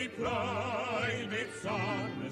replied, It's on the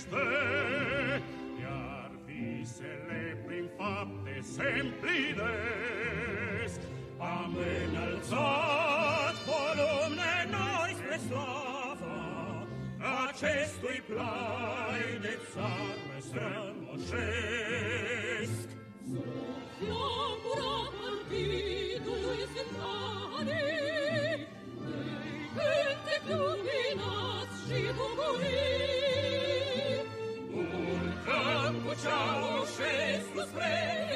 înflorește, iar visele prin fapte se împlinesc. Am înălțat columne noi spre slava acestui plai de țară strămoșesc. Flamura partidului sunt anii, Noi cântec luminați și bucurii. făceau șescu spre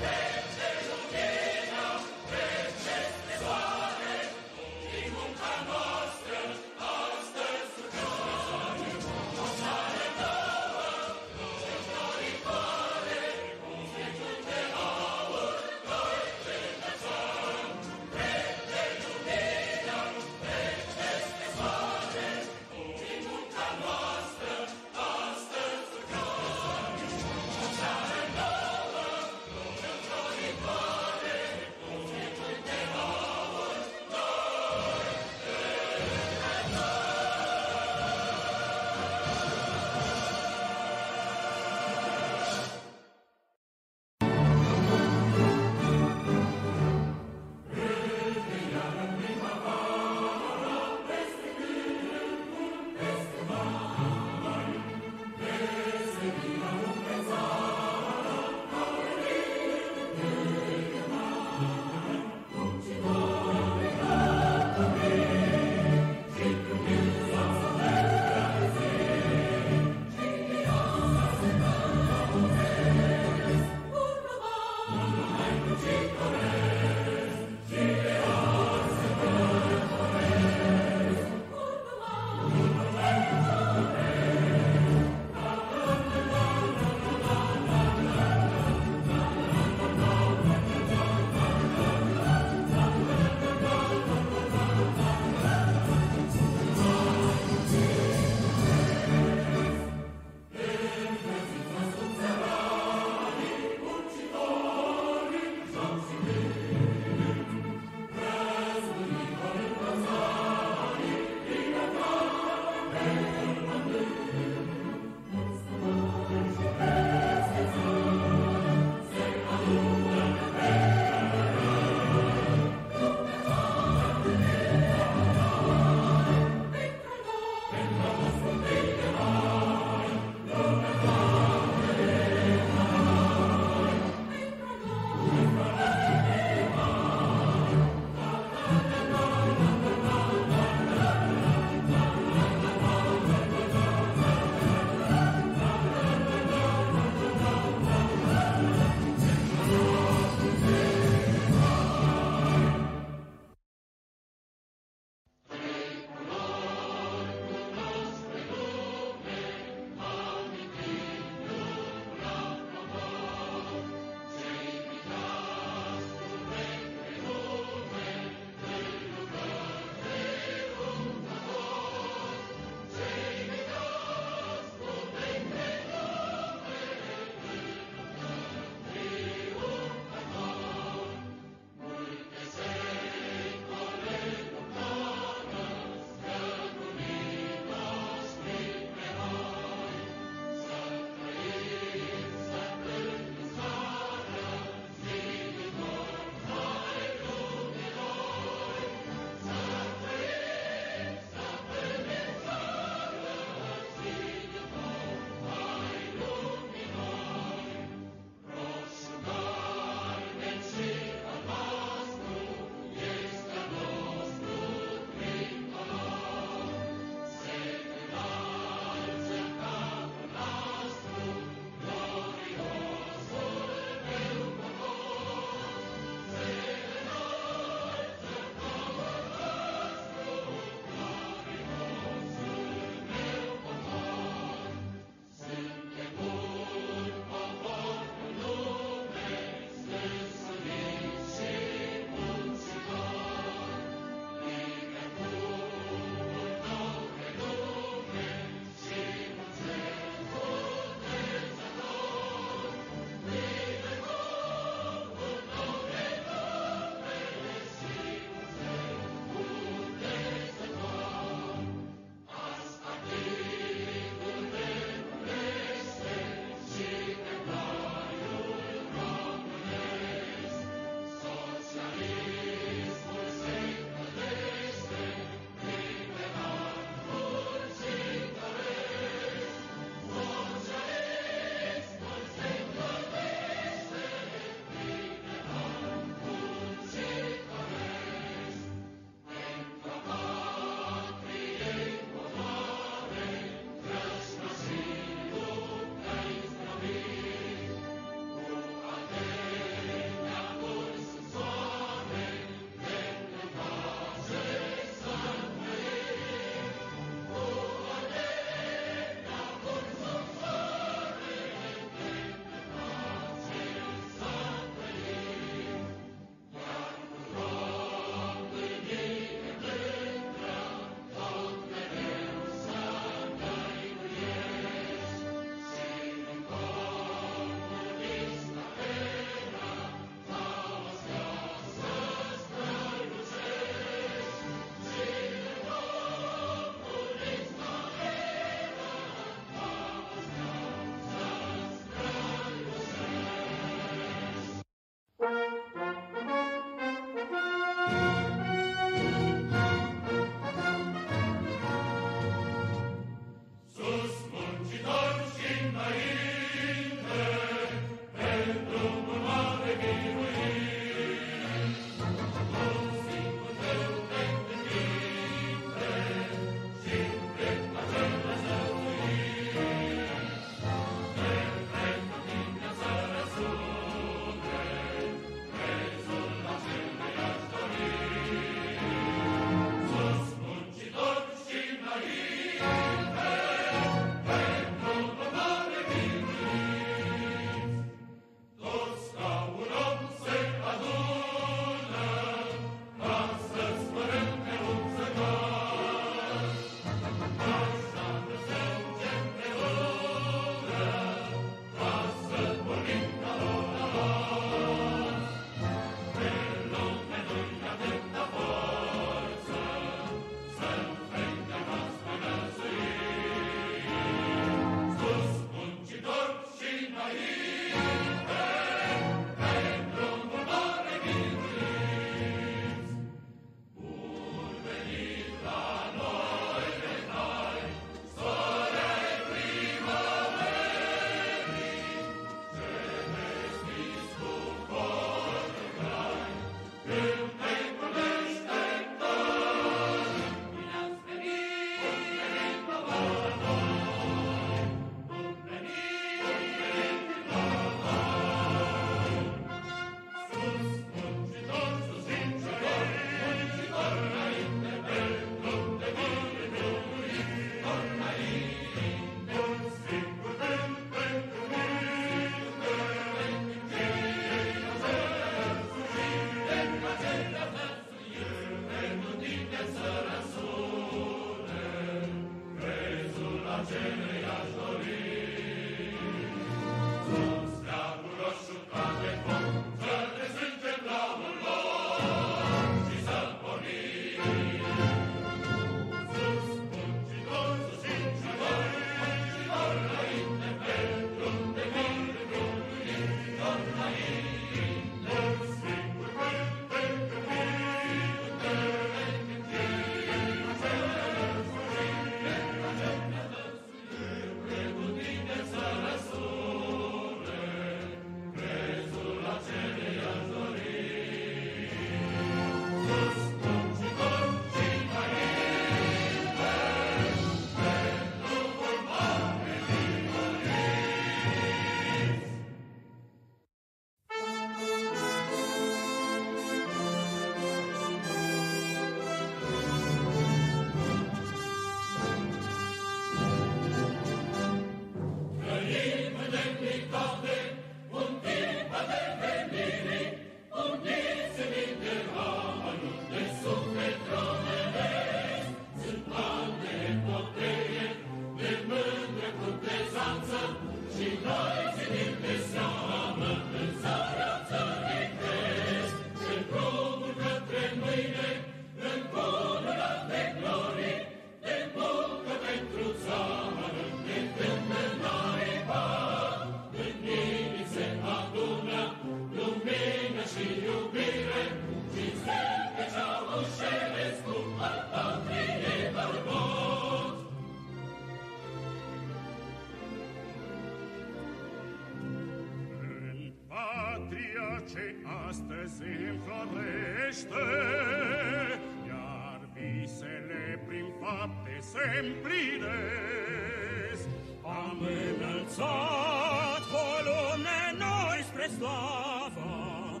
Împlinesc. Am înălțat columne noi spre slava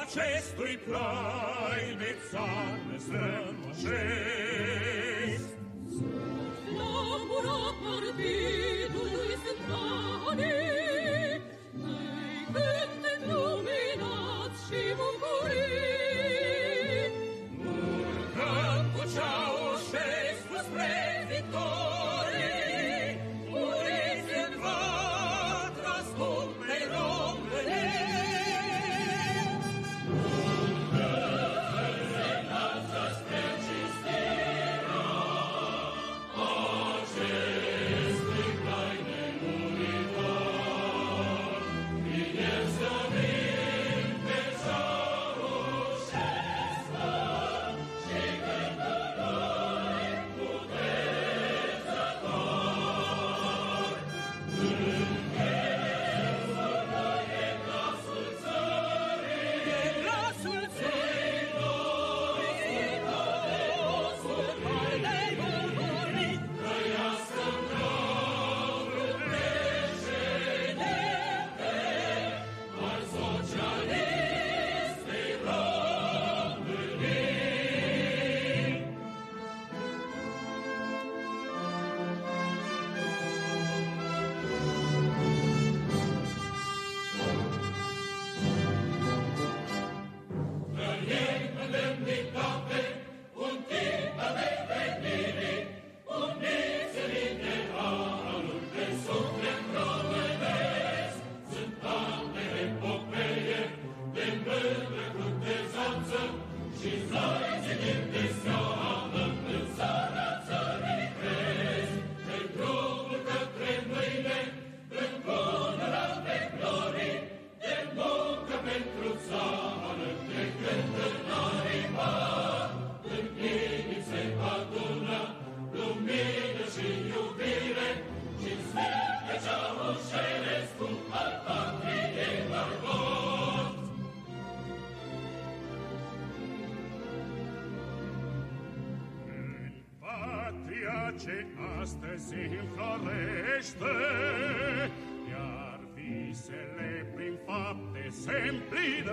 acestui plai de țară strămoșesc. semplides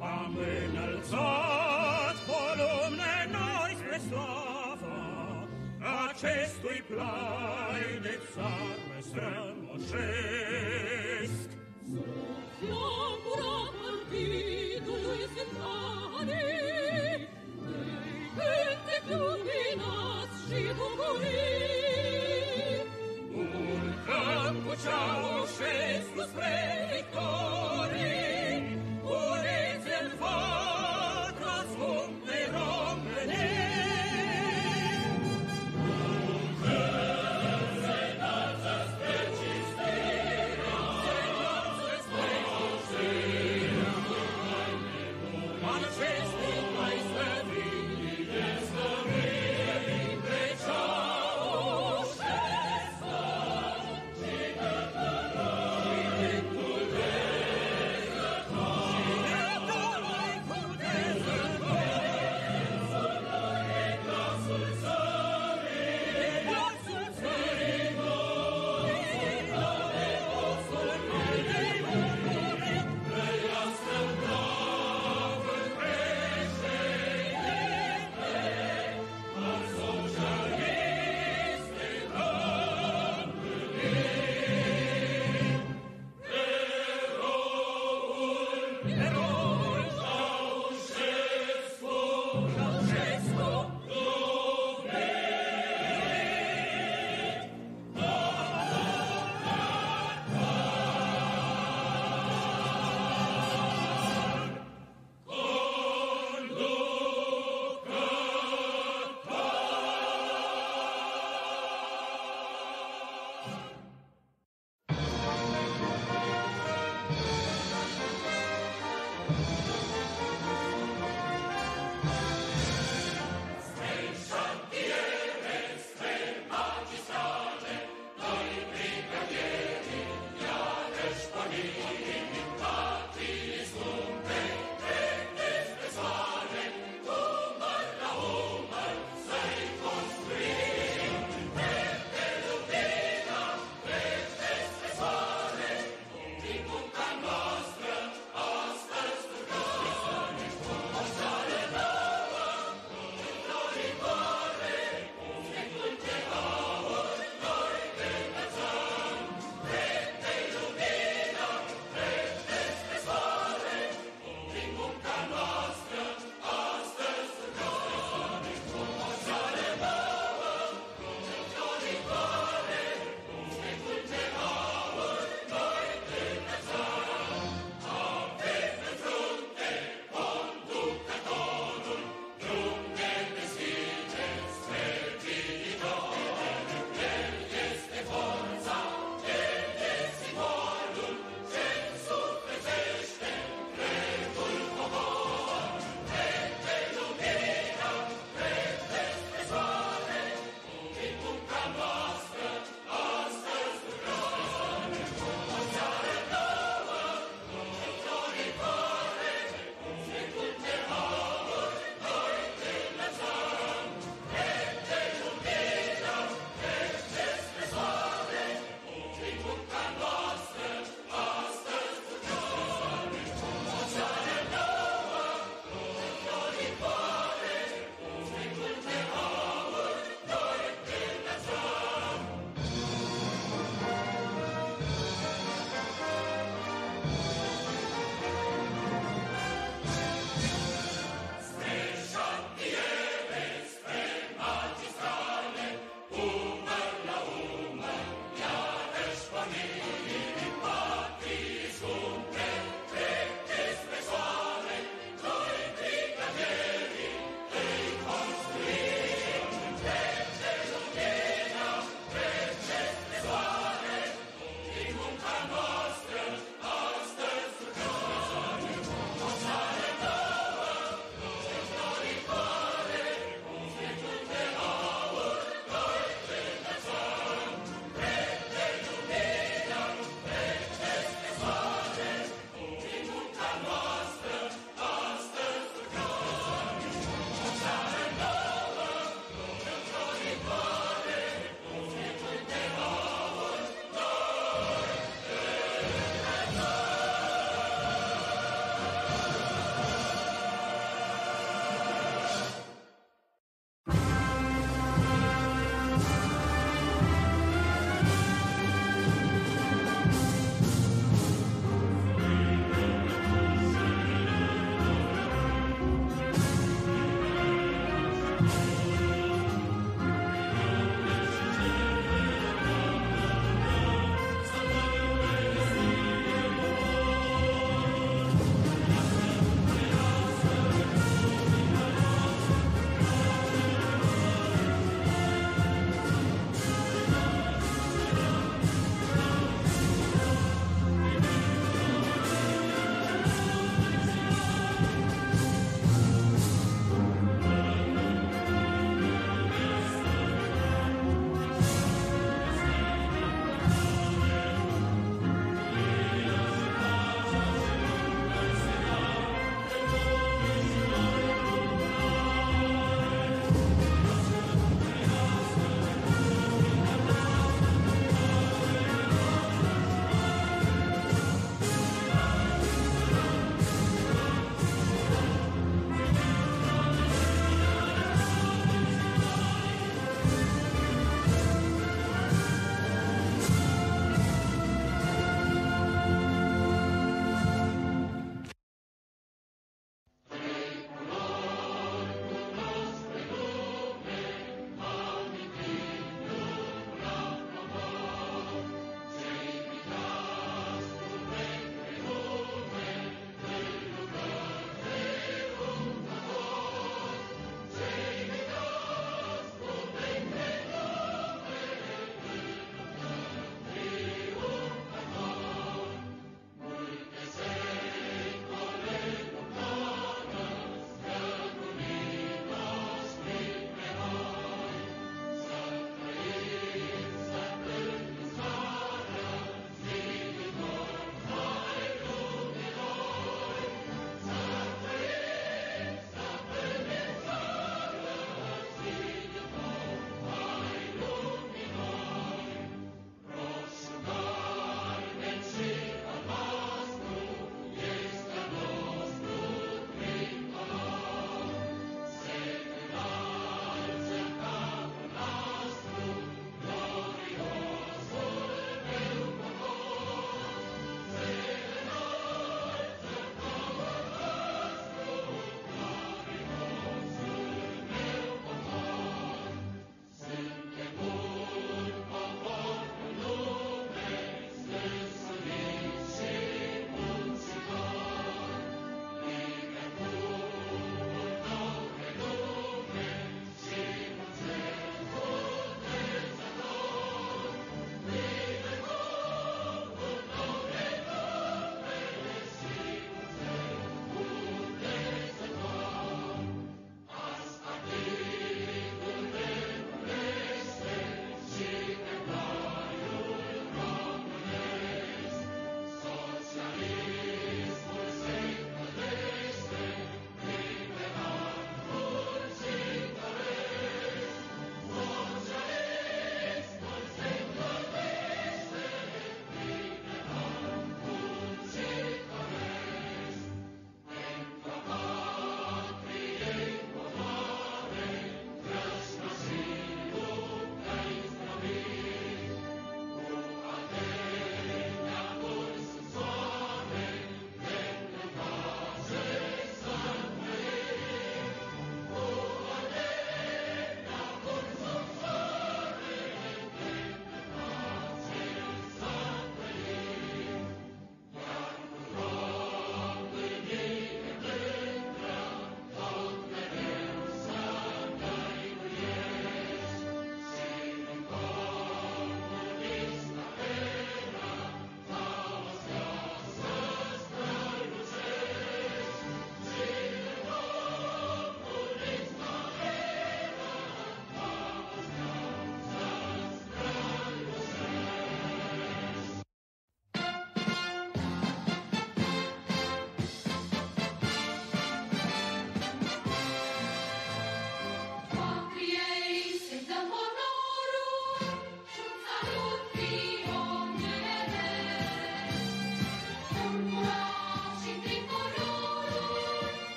amen alzat columne nois pre slava acestui plainet sarme strămoșesc. Să fie